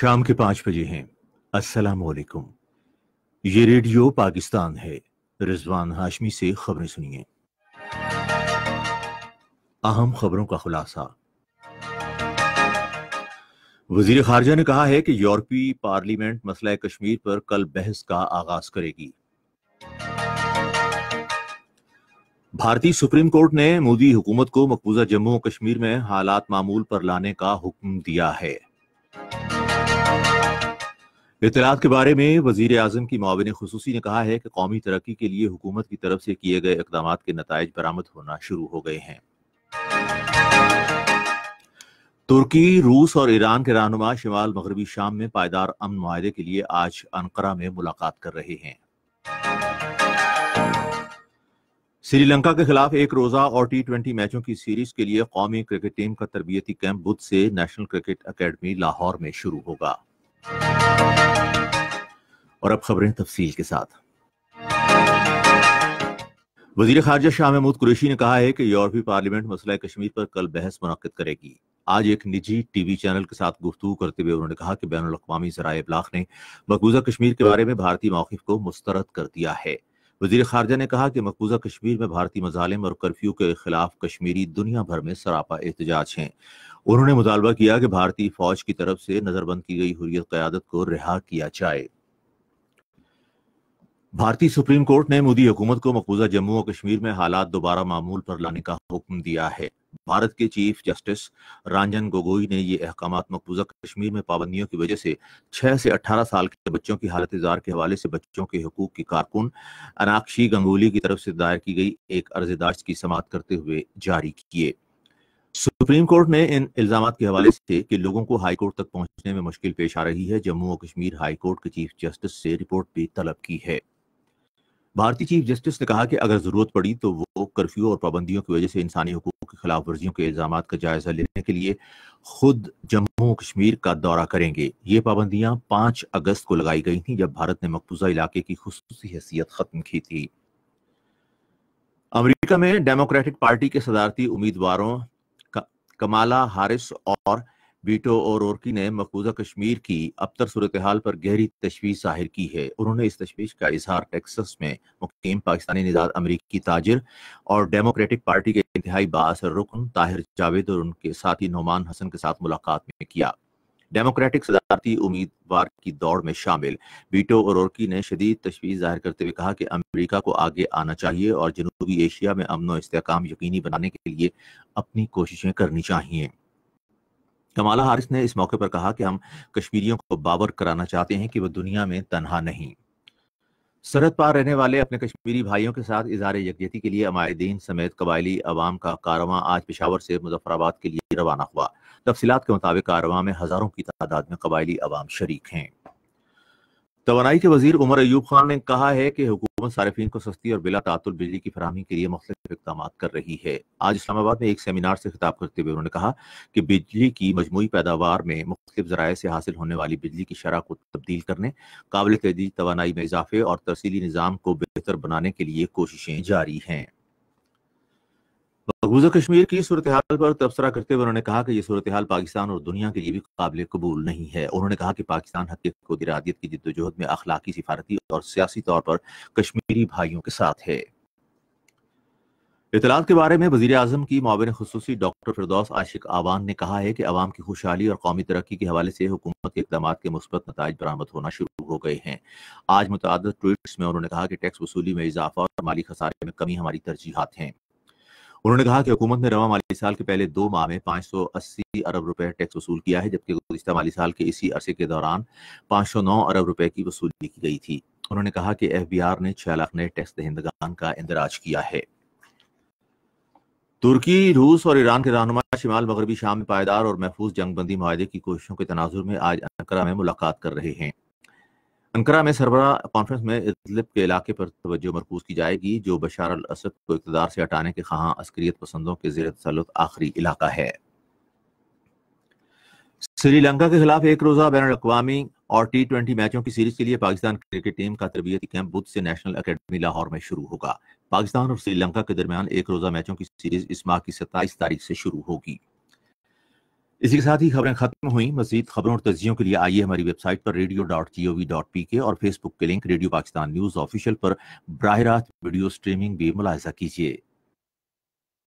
شام کے پانچ بجے ہیں۔ السلام علیکم۔ یہ ریڈیو پاکستان ہے۔ رضوان ہاشمی سے خبریں سنیے۔ اہم خبروں کا خلاصہ۔ وزیر خارجہ نے کہا ہے کہ یورپی پارلیمنٹ مسئلہ کشمیر پر کل بحث کا آغاز کرے گی۔ بھارتی سپریم کورٹ نے مودی حکومت کو مقبوضہ جموں و کشمیر میں حالات معمول پر لانے کا حکم دیا ہے۔ اطلاعات کے بارے میں وزیر اعظم کی معاون خصوصی نے کہا ہے کہ قومی ترقی کے لیے حکومت کی طرف سے کیے گئے اقدامات کے نتائج برآمد ہونا شروع ہو گئے ہیں۔ ترکی، روس اور ایران کے رہنما شمال مغربی شام میں پائیدار امن معاہدے کے لیے آج انقرہ میں ملاقات کر رہے ہیں۔ سری لنکا کے خلاف ایک روزہ اور ٹی ٹوینٹی میچوں کی سیریز کے لیے قومی کرکٹ ٹیم کا تربیتی کیمپ بدھ سے نیشنل کرکٹ اکیڈمی لاہور میں شروع ہوگا۔ اور اب خبریں تفصیل کے ساتھ۔ وزیر خارجہ شاہ محمود قریشی نے کہا ہے کہ یورپی پارلیمنٹ مسئلہ کشمیر پر کل بحث منعقد کرے گی۔ آج ایک نجی ٹی وی چینل کے ساتھ گفتگو کرتے ہوئے انہوں نے کہا کہ بین الاقوامی ذرائع ابلاغ نے مقبوضہ کشمیر کے بارے میں بھارتی موقف کو مسترد کر دیا ہے۔ وزیر خارجہ نے کہا کہ مقبوضہ کشمیر میں بھارتی مظالم اور کرفیو کے خلاف کشمیری دنیا بھر میں سراپا احتجاج ہیں۔ انہوں نے مطالبہ کیا کہ بھارتی فوج کی طرف سے نظر بند کی گئی حریت قیادت کو رہا کیا جائے۔ بھارتی سپریم کورٹ نے مودی حکومت کو مقبوضہ جموں و کشمیر میں حالات دوبارہ معمول پر لانے کا حکم دیا ہے۔ بھارت کے چیف جسٹس رانجن گوگوئی نے یہ احکامات مقبوضہ کشمیر میں پابندیوں کی وجہ سے چھ سے اٹھارہ سال کے بچوں کی حالت اظہار کے حوالے سے بچوں کے حقوق کی کارکن اناکشی گنگولی کی طرف سے دائر کی گئی ایک عرض داشت کی سماعت کرتے ہوئے جاری کیے۔ سپریم کورٹ نے ان الزامات کے حوالے سے کہ لوگوں کو ہائی کورٹ تک پہنچنے میں مشکل پیش آ رہی ہے، جموں و کشمیر ہائی کورٹ کے چیف جسٹس سے رپورٹ بھی طلب کی ہے۔ بھارتی چیف جسٹس نے کہا کہ اگر ضرورت پڑی تو وہ کرفیو اور پابندیوں کی وجہ سے انسانی حقوق کی خلاف ورزیوں کے الزامات کا جائزہ لینے کے لیے خود جموں و کشمیر کا دورہ کریں گے۔ یہ پابندیاں پانچ اگست کو لگائی گئی تھیں جب بھارت نے مقبوضہ علاقے کی خصوصی حیثیت ختم کی تھی۔ امریکہ میں ڈیموکریٹک پارٹی کے صدارتی امیدواروں کمالا ہارس اور بیٹو اور اورکی نے مقبوضہ کشمیر کی ابتر صورتحال پر گہری تشویش ظاہر کی ہے۔ انہوں نے اس تشویش کا اظہار ٹیکسس میں مقیم پاکستانی نژاد امریکی تاجر اور ڈیموکریٹک پارٹی کے انتہائی باثر رکن طاہر جاوید اور ان کے ساتھی نعمان حسن کے ساتھ ملاقات میں کیا۔ ڈیموکریٹک صدارتی امیدوار کی دوڑ میں شامل۔ بیٹو اور اورکی نے شدید تشویش ظاہر کرتے ہوئے کہا کہ امریکہ کو آگے آنا چاہیے اور جنوبی ایشیا میں امن و استحکام یقینی بنانے کے لیے اپنی کوششیں کرنی چاہیے۔ کمالہ حارث نے اس موقع پر کہا کہ ہم کشمیریوں کو باور کرانا چاہتے ہیں کہ وہ دنیا میں تنہا نہیں۔ سرحد پار رہنے والے اپنے کشمیری بھائیوں کے ساتھ اظہار یکجہتی کے لیے عمائدین سمیت قبائلی عوام کا کارواں آج پشاور سے مظفر آباد کے لیے روانہ ہوا۔ تفصیلات کے مطابق کارواں میں ہزاروں کی تعداد میں قبائلی عوام شریک ہیں۔ توانائی کے وزیر عمر ایوب خان نے کہا ہے کہ حکومت صارفین کو سستی اور بلا تعطل بجلی کی فراہمی کے لیے مختلف اقدامات کر رہی ہے۔ آج اسلام آباد میں ایک سیمینار سے خطاب کرتے ہوئے انہوں نے کہا کہ بجلی کی مجموعی پیداوار میں مختلف ذرائع سے حاصل ہونے والی بجلی کی شرح کو تبدیل کرنے، قابل تجدید توانائی میں اضافے اور ترسیلی نظام کو بہتر بنانے کے لیے کوششیں جاری ہیں۔ مقبوضہ کشمیر کی صورتحال پر تبصرہ کرتے ہوئے انہوں نے کہا کہ یہ صورتحال پاکستان اور دنیا کے لیے بھی قابل قبول نہیں ہے۔ انہوں نے کہا کہ پاکستان حقیقت کو درادیت کی جد و جہد میں اخلاقی، سفارتی اور سیاسی طور پر کشمیری بھائیوں کے ساتھ ہے۔ اطلاعات کے بارے میں وزیر اعظم کی معاون خصوصی ڈاکٹر فردوس عاشق آوان نے کہا ہے کہ عوام کی خوشحالی اور قومی ترقی کے حوالے سے حکومت کے اقدامات کے مثبت نتائج برآمد ہونا شروع ہو گئے ہیں۔ آج متعدد ٹویٹس میں انہوں نے کہا کہ ٹیکس وصولی میں اضافہ اور مالی خسارے میں کمی ہماری ترجیحات ہیں۔ انہوں نے کہا کہ حکومت نے رواں مالی سال کے پہلے دو ماہ میں پانچ سو اسی ارب روپے ٹیکس وصول کیا ہے، جبکہ گزشتہ مالی سال کے اسی عرصے کے دوران پانچ سو نو ارب روپے کی وصولی کی گئی تھی۔ انہوں نے کہا کہ ایف بی آر نے چھ لاکھ نئے ٹیکس دہندگان کا اندراج کیا ہے۔ ترکی، روس اور ایران کے رہنما شمال مغربی شام میں پائیدار اور محفوظ جنگ بندی معاہدے کی کوششوں کے تناظر میں آج انکرہ میں ملاقات کر رہے ہیں۔ انکرہ میں سربراہ کانفرنس میں ادلب کے علاقے پر توجہ مرکوز کی جائے گی، جو بشار الاسد کو اقتدار سے ہٹانے کے خواہاں عسکریت پسندوں کے زیر تسلط آخری علاقہ ہے۔ سری لنکا کے خلاف ایک روزہ بین الاقوامی اور ٹی ٹوینٹی میچوں کی سیریز کے لیے پاکستان کرکٹ ٹیم کا تربیتی کیمپ بدھ سے نیشنل اکیڈمی لاہور میں شروع ہوگا۔ پاکستان اور سری لنکا کے درمیان ایک روزہ میچوں کی سیریز اس ماہ کی ستائیس تاریخ سے شروع ہوگی۔ اسی کے ساتھ ہی خبریں ختم ہوئیں۔ مزید خبروں اور تجزیوں کے لیے آئیے ہماری ویب سائٹ پر radio dot G O V dot P K اور فیس بک کے link radio Pakistan news official پر براہ راست ویڈیو سٹریمنگ بھی ملاحظہ کیجیے۔